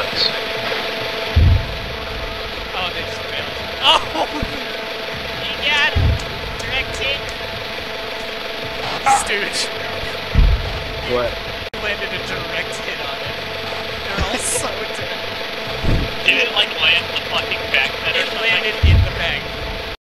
Oh, they just failed. Oh! You got it! Direct hit! Stooge. What? landed a direct hit on it. They're all so dead. Did it like land the fucking